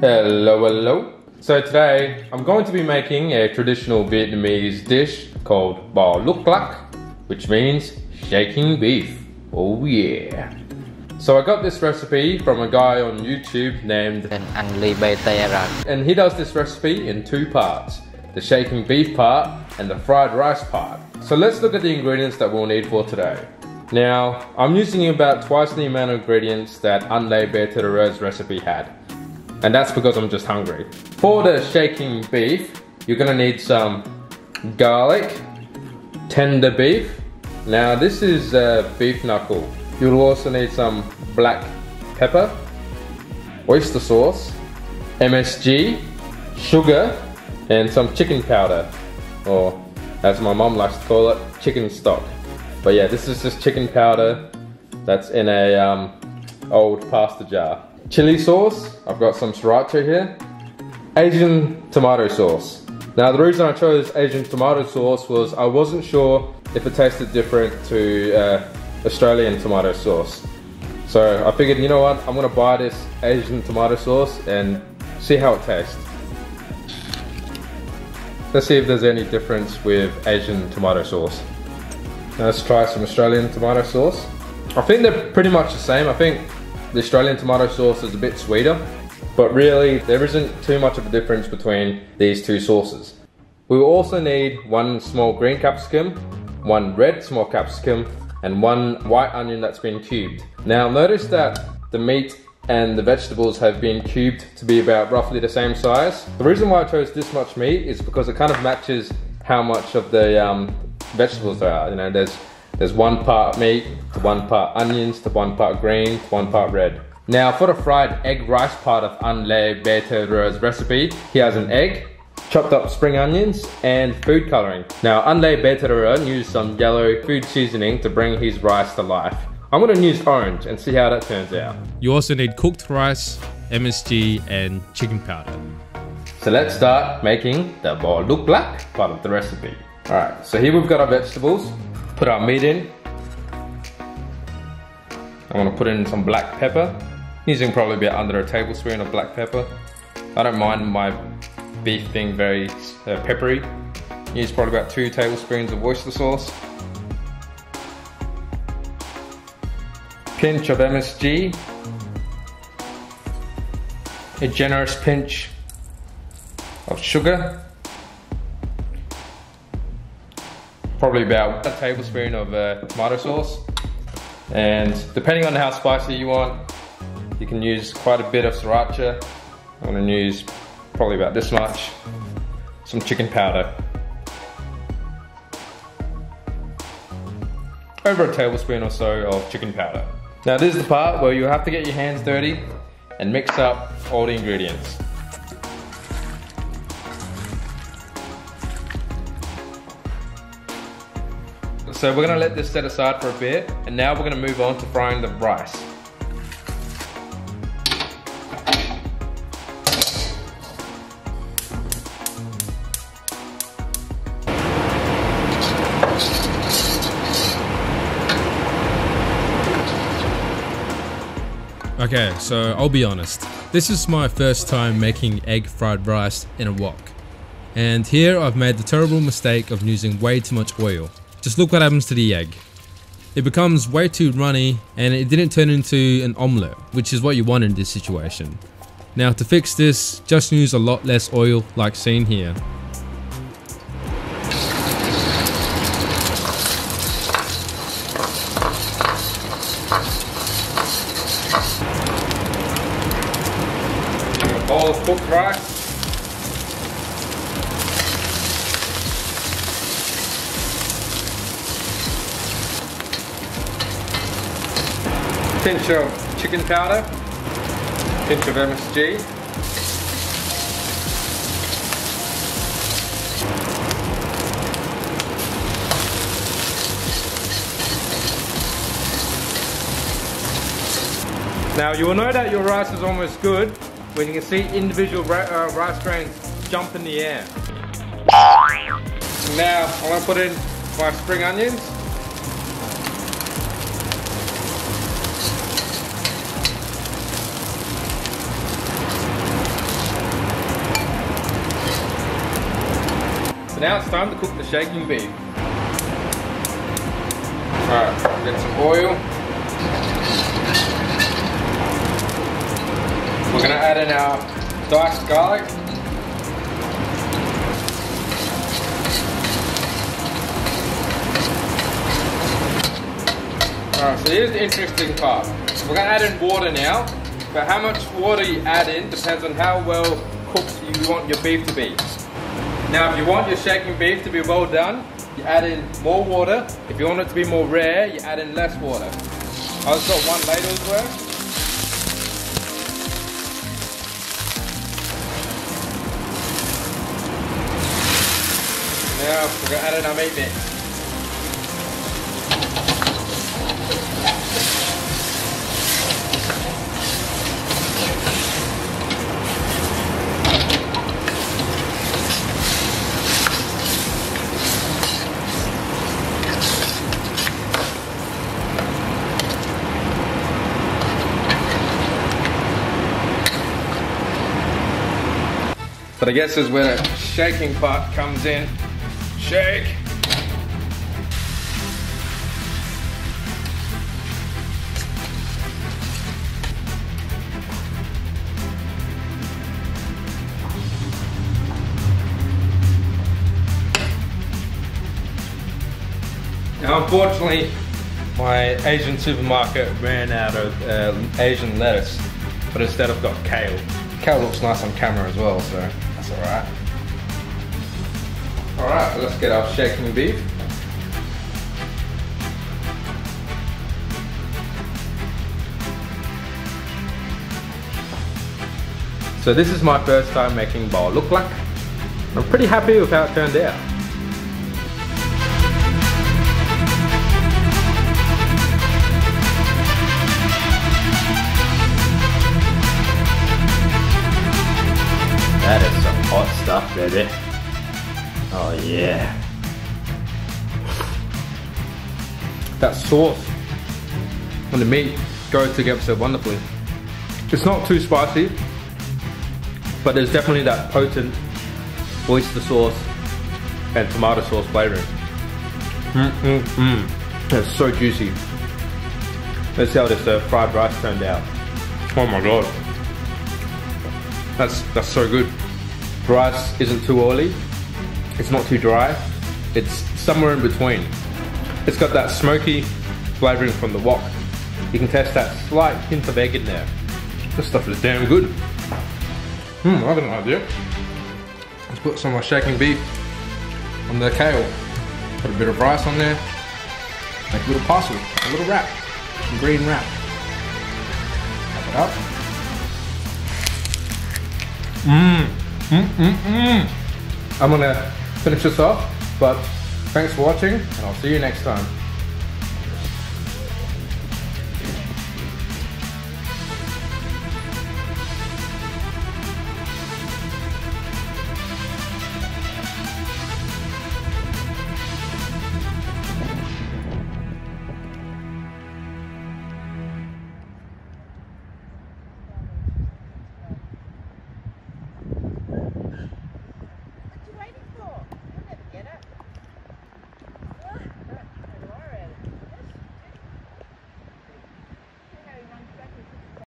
Hello, hello. So today I'm going to be making a traditional Vietnamese dish called Bò Lúc Lắc, which means shaking beef. Oh yeah. So I got this recipe from a guy on YouTube named anh and he does this recipe in two parts, the shaking beef part and the fried rice part. So let's look at the ingredients that we'll need for today. Now, I'm using about twice the amount of ingredients that Anh Lee BTR's recipe had. And that's because I'm just hungry. For the shaking beef, you're gonna need some garlic, tender beef. Now this is uh, beef knuckle. You'll also need some black pepper, oyster sauce, MSG, sugar, and some chicken powder, or as my mom likes to call it, chicken stock. But yeah, this is just chicken powder that's in a um, old pasta jar. Chili sauce, I've got some sriracha here. Asian tomato sauce. Now the reason I chose Asian tomato sauce was I wasn't sure if it tasted different to uh, Australian tomato sauce. So I figured, you know what, I'm gonna buy this Asian tomato sauce and see how it tastes. Let's see if there's any difference with Asian tomato sauce. Now let's try some Australian tomato sauce. I think they're pretty much the same. I think the Australian tomato sauce is a bit sweeter, but really there isn't too much of a difference between these two sauces. We will also need one small green capsicum, one red small capsicum, and one white onion that's been cubed. Now notice that the meat and the vegetables have been cubed to be about roughly the same size. The reason why I chose this much meat is because it kind of matches how much of the um, vegetables there are. You know, there's there's one part meat, to one part onions, to one part green, to one part red. Now for the fried egg rice part of Anh Lee BTR's recipe, he has an egg, chopped up spring onions, and food coloring. Now Anh Lee BTR used some yellow food seasoning to bring his rice to life. I'm gonna use orange and see how that turns out. You also need cooked rice, MSG, and chicken powder. So let's start making the bò lúc lắc part of the recipe. Alright, so here we've got our vegetables. Put our meat in. I'm gonna put in some black pepper. Using probably about under a tablespoon of black pepper. I don't mind my beef being very uh, peppery. Use probably about two tablespoons of oyster sauce. Pinch of MSG. A generous pinch of sugar. Probably about a tablespoon of uh, tomato sauce. And depending on how spicy you want, you can use quite a bit of sriracha. I'm gonna use probably about this much. Some chicken powder. Over a tablespoon or so of chicken powder. Now this is the part where you have to get your hands dirty and mix up all the ingredients. So we're gonna let this set aside for a bit and now we're gonna move on to frying the rice. Okay, so I'll be honest. This is my first time making egg fried rice in a wok. And here I've made the terrible mistake of using way too much oil. Just look what happens to the egg. It becomes way too runny and it didn't turn into an omelette, which is what you want in this situation. Now to fix this, just use a lot less oil like seen here. Bowl of cooked rice. Pinch of chicken powder. Pinch of MSG. Now you will know that your rice is almost good when you can see individual uh, rice grains jump in the air. Now I'm gonna put in my spring onions. So now it's time to cook the shaking beef. Alright, get some oil. We're gonna add in our diced garlic. Alright, so here's the interesting part. We're gonna add in water now, but how much water you add in depends on how well cooked you want your beef to be. Now if you want your shaking beef to be well done, you add in more water. If you want it to be more rare, you add in less water. I just got one ladle's worth. Now we're gonna add in our meat mix. But I guess is where the shaking part comes in. Shake. Now unfortunately, my Asian supermarket ran out of uh, Asian lettuce, but instead I've got kale. Kale looks nice on camera as well, so that's alright. Alright, let's get our shaking beef. So this is my first time making bò lúc lắc. I'm pretty happy with how it turned out. Stuff, baby. Oh yeah. that sauce and the meat go together so wonderfully. It's not too spicy, but there's definitely that potent oyster sauce and tomato sauce flavoring. Mm mm mm. It's so juicy. Let's see how this uh, fried rice turned out. Oh my god. That's that's so good. Rice isn't too oily. It's not too dry. It's somewhere in between. It's got that smoky flavoring from the wok. You can taste that slight hint of egg in there. This stuff is damn good. Hmm, I got an idea. Let's put some of my shaking beef on the kale. Put a bit of rice on there. Make a little parcel, a little wrap, a green wrap. Wrap it up. Mmm, mmm, mmm, mmm. I'm gonna finish this off, but thanks for watching, and I'll see you next time.